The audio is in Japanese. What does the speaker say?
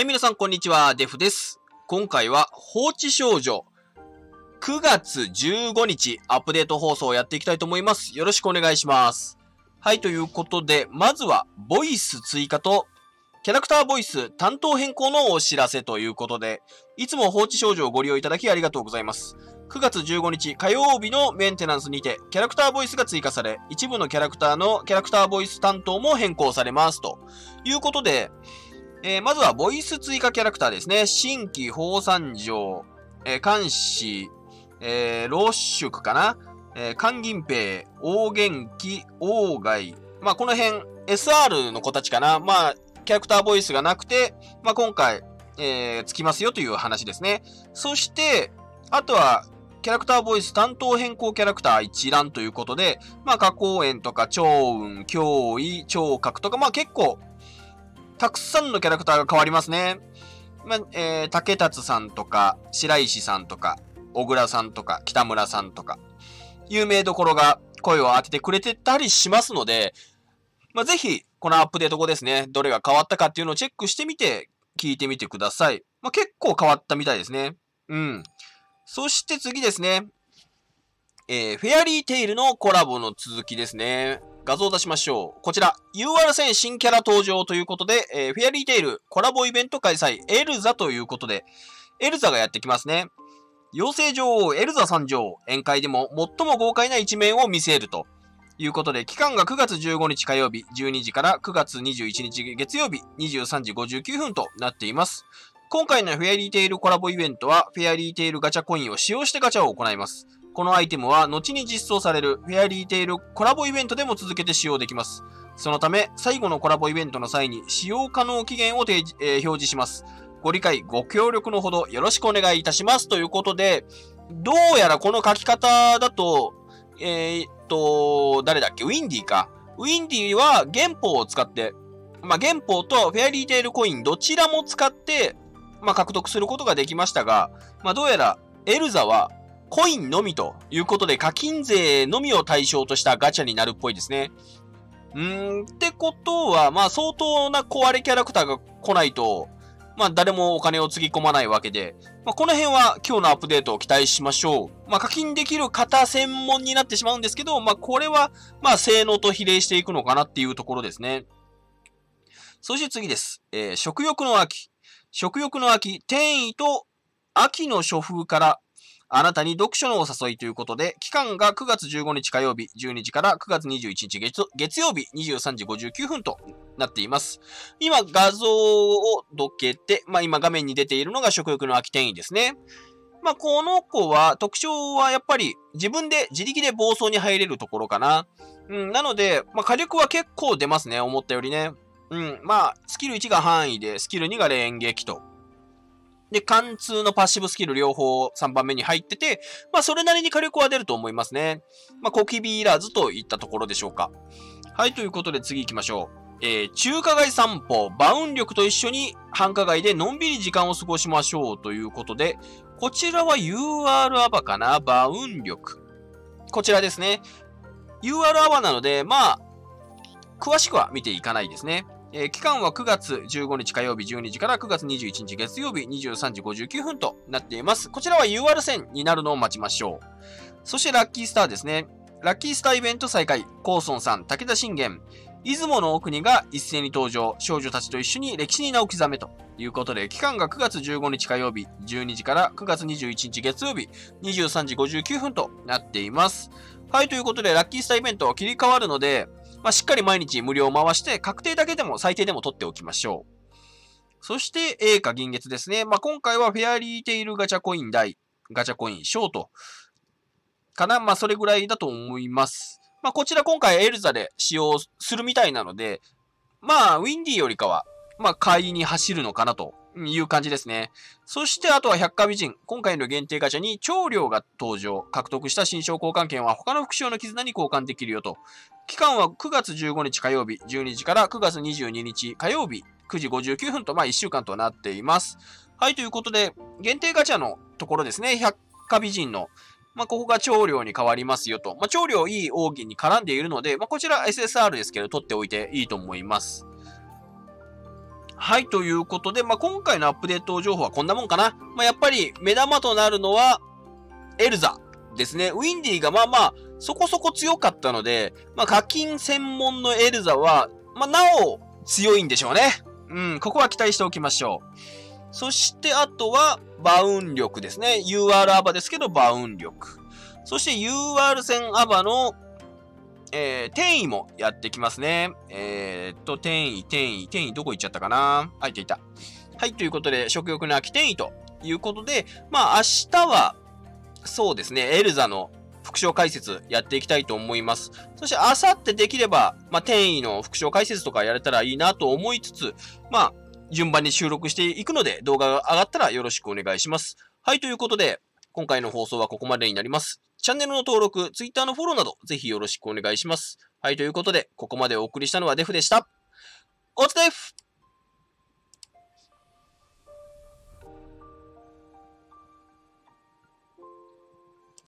はい、皆さん、こんにちは。デフです。今回は、放置少女。9月15日、アップデート放送をやっていきたいと思います。よろしくお願いします。はい、ということで、まずは、ボイス追加と、キャラクターボイス担当変更のお知らせということで、いつも放置少女をご利用いただきありがとうございます。9月15日火曜日のメンテナンスにて、キャラクターボイスが追加され、一部のキャラクターのキャラクターボイス担当も変更されます。ということで、えーまずはボイス追加キャラクターですね。新規宝山城、えー、監視、えー、ロッシュクかなえー、関銀平、大元気、大外。まあ、この辺、SR の子たちかな。まあ、キャラクターボイスがなくて、まあ、今回、えー、つきますよという話ですね。そして、あとは、キャラクターボイス担当変更キャラクター一覧ということで、まあ、加工園とか、超運、脅威、聴覚とか、まあ、結構、たくさんのキャラクターが変わりますね。まあ、えー、竹達さんとか、白石さんとか、小倉さんとか、北村さんとか、有名どころが声を当ててくれてたりしますので、まあ、ぜひ、このアップデート後ですね、どれが変わったかっていうのをチェックしてみて、聞いてみてください。まあ、結構変わったみたいですね。うん。そして次ですね。えー、フェアリーテイルのコラボの続きですね。画像を出しましょう。こちら、UR 戦新キャラ登場ということで、えー、フェアリーテイルコラボイベント開催、エルザということで、エルザがやってきますね。妖精女王エルザ参上、宴会でも最も豪快な一面を見せるということで、期間が9月15日火曜日12時から9月21日月曜日23時59分となっています。今回のフェアリーテイルコラボイベントは、フェアリーテイルガチャコインを使用してガチャを行います。このアイテムは後に実装されるフェアリーテイルコラボイベントでも続けて使用できます。そのため、最後のコラボイベントの際に使用可能期限を提示、えー表示します。ご理解、ご協力のほどよろしくお願いいたします。ということで、どうやらこの書き方だと、えー、っと、誰だっけ？ウィンディか。ウィンディは原宝を使って、まあ、原宝とフェアリーテイルコインどちらも使って、まあ、獲得することができましたが、まあ、どうやらエルザはコインのみということで課金税のみを対象としたガチャになるっぽいですね。うーん、ってことは、まあ相当な壊れキャラクターが来ないと、まあ誰もお金をつぎ込まないわけで、まあこの辺は今日のアップデートを期待しましょう。まあ課金できる方専門になってしまうんですけど、まあこれは、まあ性能と比例していくのかなっていうところですね。そして次です。えー食欲の秋。食欲の秋、転移と秋の書風からあなたに読書のお誘いということで、期間が9月15日火曜日12時から9月21日月月曜日23時59分となっています。今画像をどけて、まあ今画面に出ているのが食欲の秋転移ですね。まあこの子は特徴はやっぱり自分で自力で暴走に入れるところかな。うん、なので、まあ火力は結構出ますね、思ったよりね。うん、まあスキル1が範囲で、スキル2が連撃と。で、貫通のパッシブスキル両方3番目に入ってて、まあ、それなりに火力は出ると思いますね。まあ、小きびいらずといったところでしょうか。はい、ということで次行きましょう。えー、中華街散歩、バウン力と一緒に繁華街でのんびり時間を過ごしましょうということで、こちらは UR アバかな？バウン力。こちらですね。UR アバなので、まあ、詳しくは見ていかないですね。えー期間は9月15日火曜日12時から9月21日月曜日23時59分となっています。こちらは UR 線になるのを待ちましょう。そしてラッキースターですね。ラッキースターイベント再開。コーソンさん、武田信玄、出雲の奥にが一斉に登場。少女たちと一緒に歴史に名を刻めということで、期間が9月15日火曜日12時から9月21日月曜日23時59分となっています。はい、ということで、ラッキースターイベントは切り替わるので、まあ、しっかり毎日無料を回して、確定だけでも最低でも取っておきましょう。そして、A か銀月ですね。まあ、今回はフェアリーテイルガチャコイン大、ガチャコインショートかな。まあ、それぐらいだと思います。まあ、こちら今回エルザで使用するみたいなので、まあ、ウィンディよりかは、まあ、買いに走るのかなという感じですね。そして、あとは百科美人。今回の限定ガチャに超量が登場。獲得した新章交換券は他の副賞の絆に交換できるよと。期間は9月15日火曜日12時から9月22日火曜日9時59分と、まあ1週間となっています。はい、ということで、限定ガチャのところですね、百科美人の、まあここが超量に変わりますよと。まあ超量いい奥義に絡んでいるので、まあこちら SSR ですけど取っておいていいと思います。はい、ということで、まあ、今回のアップデート情報はこんなもんかな。まあ、やっぱり目玉となるのは、エルザですね。ウィンディがまあまあ、そこそこ強かったので、まあ、課金専門のエルザは、まあ、なお強いんでしょうね。うん、ここは期待しておきましょう。そして、あとは、バウン力ですね。UR アバですけど、バウン力。そして、UR 線アバの、えー、転移もやってきますね。えー、っと、転移、転移、転移、どこ行っちゃったかな？あ、いたいた。はい、ということで、食欲の秋転移ということで、まあ、明日は、そうですね、エルザの復唱解説やっていきたいと思います。そして、あさってできれば、まあ、転移の復唱解説とかやれたらいいなと思いつつ、まあ、順番に収録していくので、動画が上がったらよろしくお願いします。はい、ということで、今回の放送はここまでになります。チャンネルの登録、ツイッターのフォローなど、ぜひよろしくお願いします。はい、ということで、ここまでお送りしたのはデフでした。おつデフ